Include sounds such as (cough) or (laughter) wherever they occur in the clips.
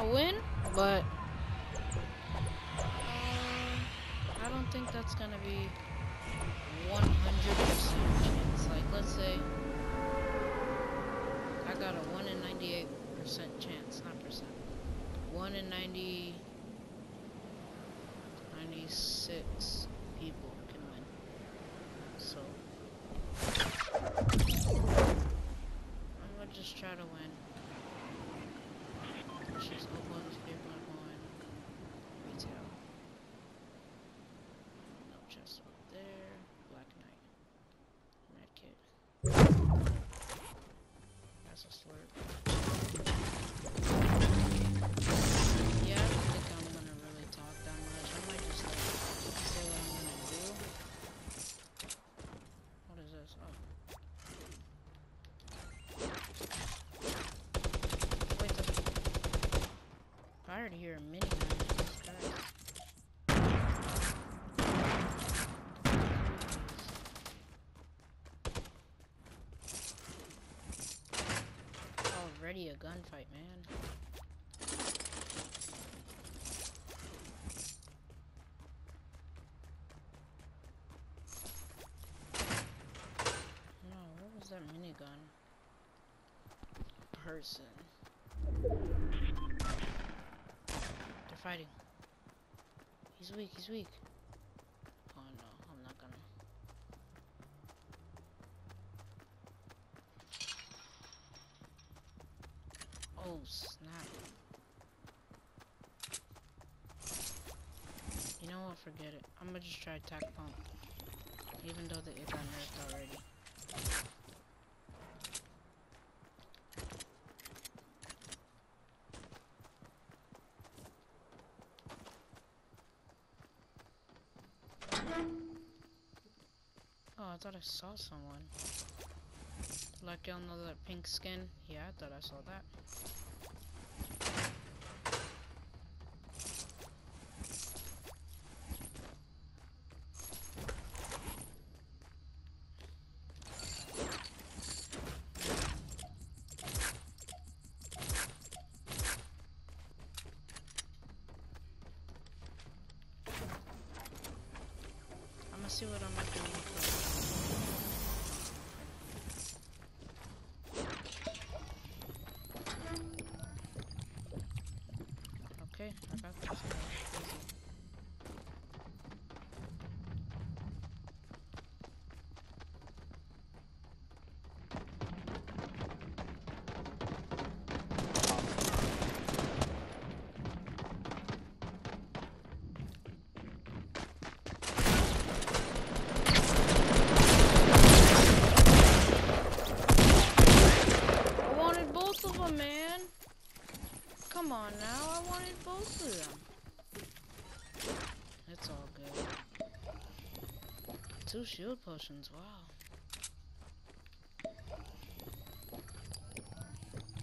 gonna win, but uh, I don't think that's gonna be 100% chance. Like, let's say I got a 1 in 98% chance, not percent. 1 in 90, 96 people already hear a. Jesus Already a gunfight, man. No, what was that minigun? Person. Fighting. He's weak, he's weak. Oh no, I'm not gonna. Oh snap. You know what, forget it. I'm gonna just try attack pump. Even though the, it got nerfed already. Thought I saw someone. Like on the that pink skin? Yeah, I thought I saw that. See what I'm gonna do. Okay, I Two shield potions, wow.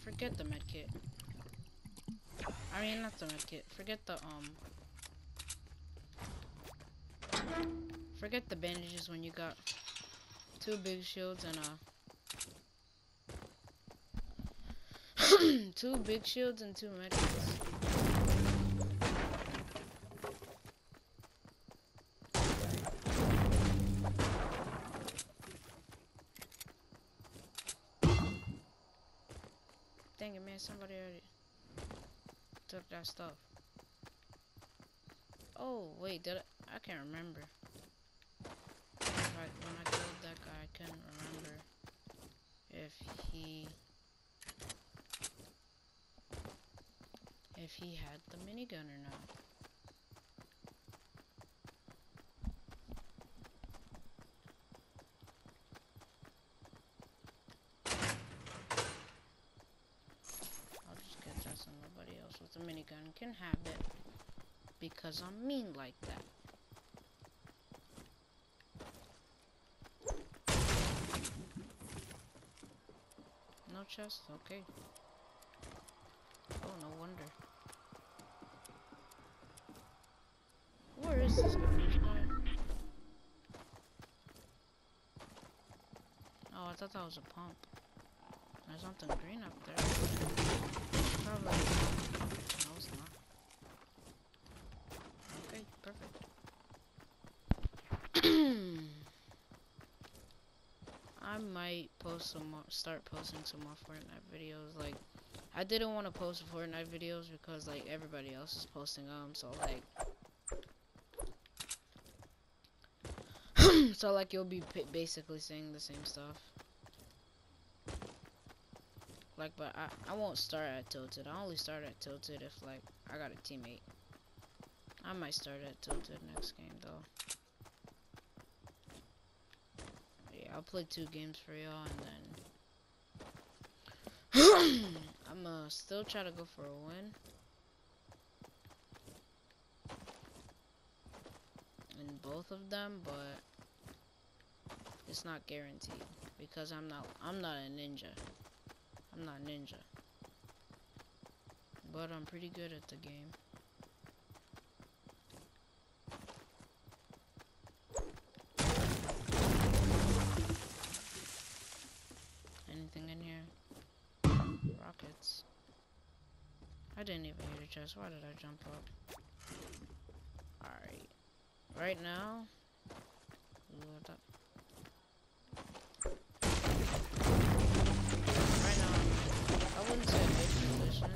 Forget the medkit. I mean, not the medkit. Forget the, um... Forget the bandages when you got two big shields and a... (clears throat) two big shields and two medkits. Dang it, man! Somebody already took that stuff. Oh wait, did I? I can't remember. Right when I killed that guy, I couldn't remember if he if he had the minigun or not. I'll just get that so nobody else with a minigun can have it. Because I'm mean like that. No chest? Okay. Oh, no wonder. Where is this guy? Oh, I thought that was a pump. There's something green up there. Probably. Nope. it's not. Okay, perfect. I might post some more, start posting some more Fortnite videos. Like, I didn't want to post Fortnite videos because like everybody else is posting them. So like, (clears throat) so like you'll be basically saying the same stuff. Like, but I, I won't start at Tilted. I only start at Tilted if, like, I got a teammate. I might start at Tilted next game, though. Yeah, I'll play two games for y'all, and then... (clears throat) I'm uh, still try to go for a win. In both of them, but... It's not guaranteed. Because I'm not, I'm not a ninja. I'm not ninja. But I'm pretty good at the game. Anything in here? Rockets. I didn't even hit a chest. Why did I jump up? Alright. Right now, Right now. I wouldn't say a good position,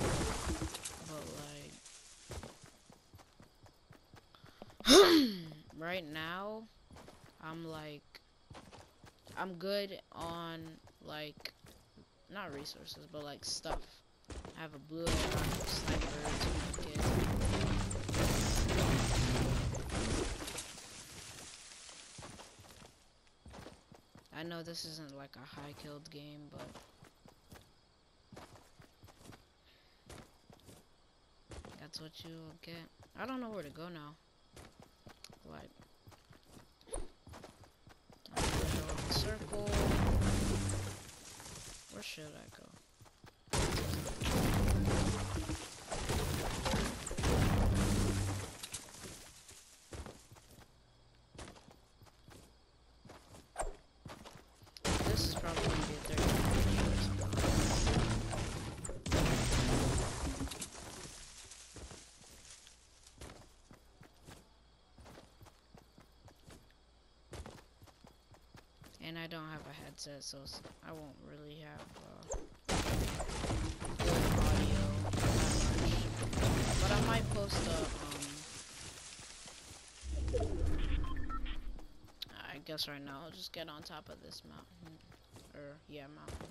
but like. (clears throat) right now, I'm like, I'm good on like, not resources, but like stuff. I have a blue sniper, two I know this isn't like a high killed game, but that's what you will get. I don't know where to go now. Should I go? I don't have a headset, so I won't really have uh, good audio But I might post a, um, I guess right now I'll just get on top of this mountain, or, yeah, mountain.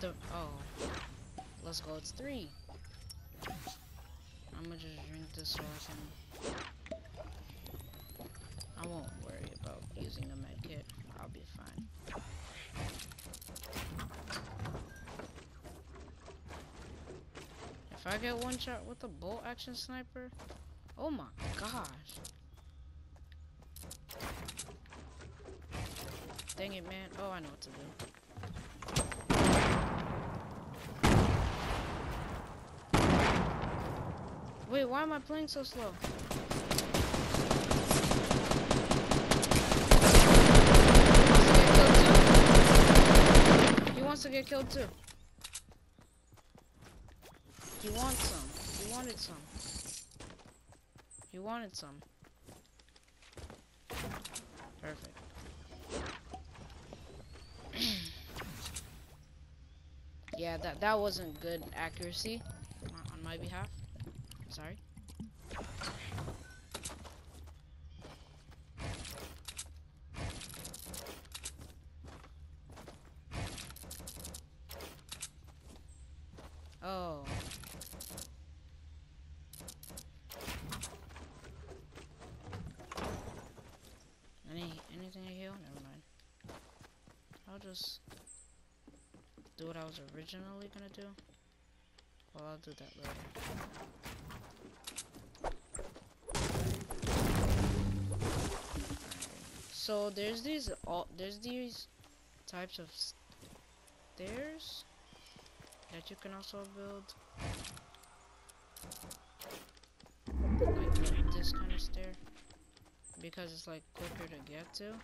the oh let's go it's three. I'm gonna just drink this so I won't worry about using a med kit. I'll be fine. If I get one shot with a bolt action sniper oh my gosh. Dang it man. Oh I know what to do Wait, why am I playing so slow? He wants to get killed too. He wants some. He wanted some. He wanted some. Perfect. (clears throat) yeah, that that wasn't good accuracy on my behalf sorry. Oh. Any anything to heal? Never mind. I'll just do what I was originally gonna do. Well, I'll do that later. So there's these all there's these types of stairs that you can also build. Like this kind of stair. Because it's like quicker to get to.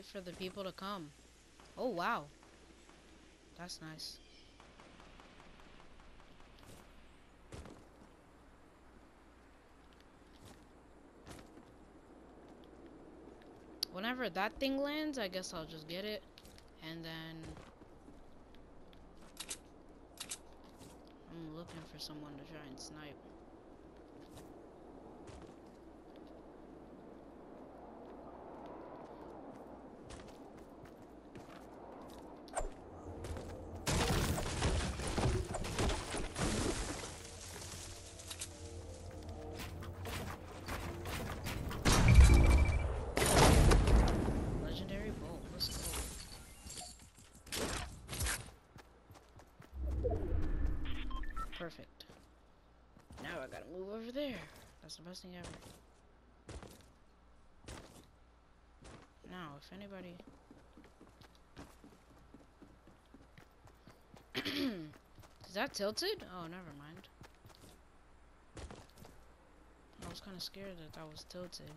Wait for the people to come. Oh, wow. That's nice. Whenever that thing lands, I guess I'll just get it. And then... I'm looking for someone to try and snipe. Over there. That's the best thing ever. Now, if anybody... (clears throat) Is that tilted? Oh, never mind. I was kind of scared that that was tilted.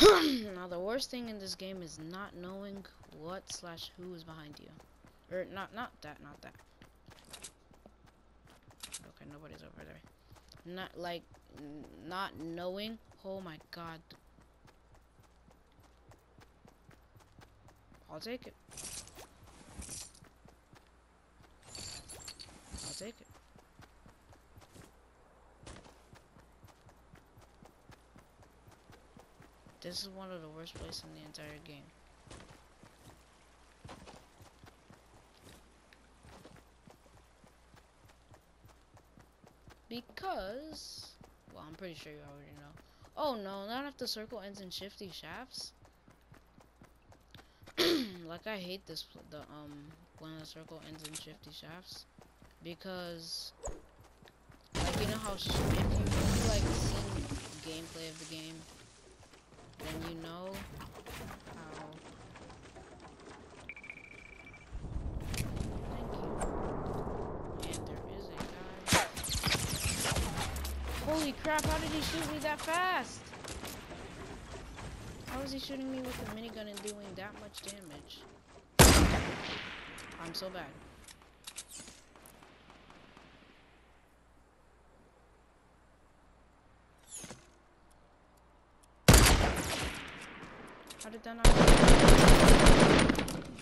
(clears throat) now the worst thing in this game is not knowing what slash who is behind you. Or not not that, not that. Okay, nobody's over there. Not like not knowing. Oh my god. I'll take it. I'll take it. This is one of the worst places in the entire game. Because, well, I'm pretty sure you already know. Oh no, not if the circle ends in shifty shafts. (clears throat) like I hate this, the um, when the circle ends in shifty shafts, because, like you know how if you really like seen gameplay of the game, then you know how. Thank you. And there is a guy. Holy crap, how did he shoot me that fast? How is he shooting me with a minigun and doing that much damage? I'm so bad. How did that not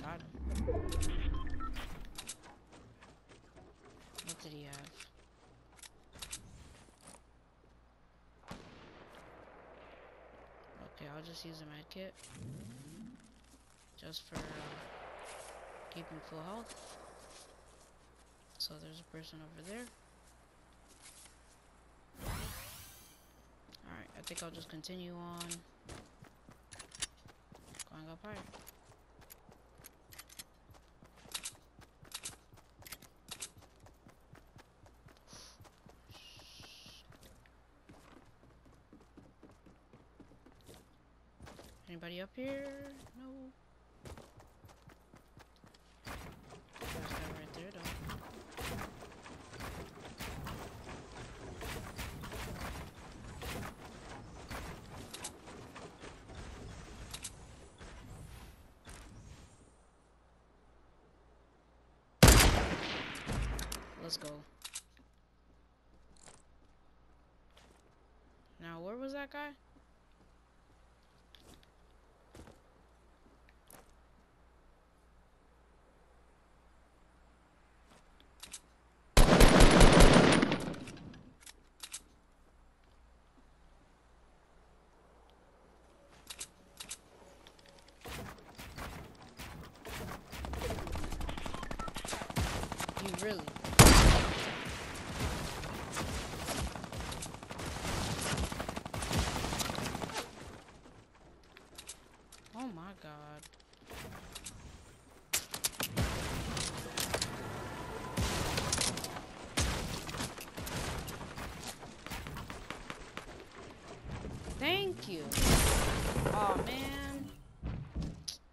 Got him. What did he have? Okay, I'll just use a med kit. Just for uh, keeping full health. So there's a person over there. Alright, I think I'll just continue on. Going up higher. Up here? No. There's right there though. Let's go. Now, where was that guy? Really. Oh my god. Thank you. Oh man.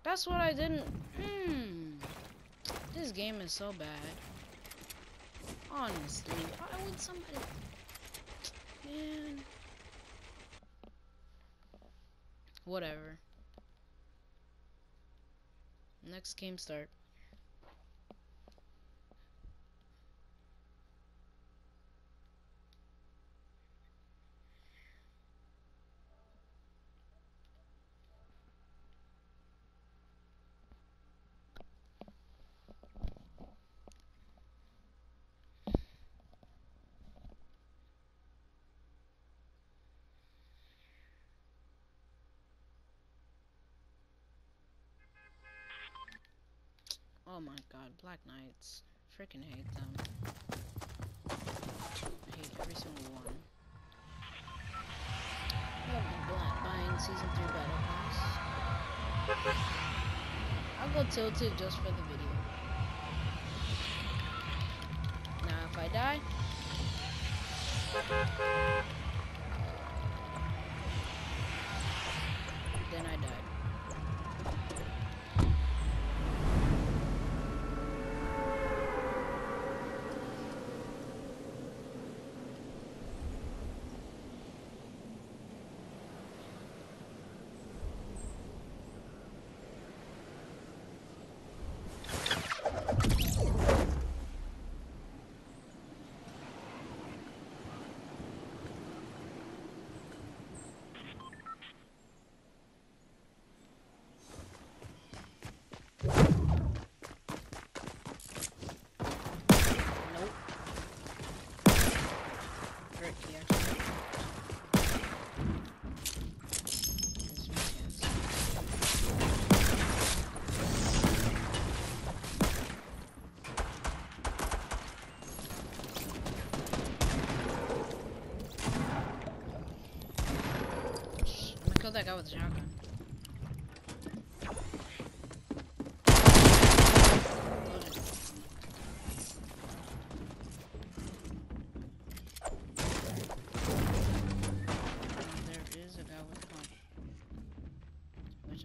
That's what I didn't. Hmm. This game is so bad. Honestly, why would somebody. Man. Whatever. Next game start. Oh my god, Black Knights. Freaking hate them. I hate every single one. Love the Black buying season 3 battle pass. I'll go tilted just for the video. Now if I die, then I died. Nope. Tricky, actually. This makes sense. Shh, I'm gonna kill that guy with a shotgun. Told you. There is a guy with a pump, which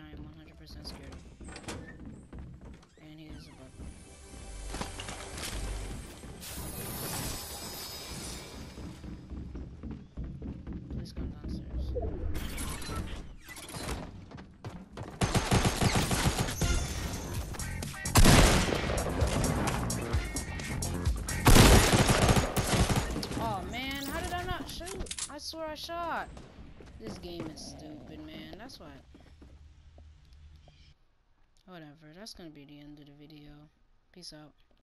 I am 100% scared of. And he is above me. Shot. This game is stupid, man. That's why. Whatever. That's gonna be the end of the video. Peace out.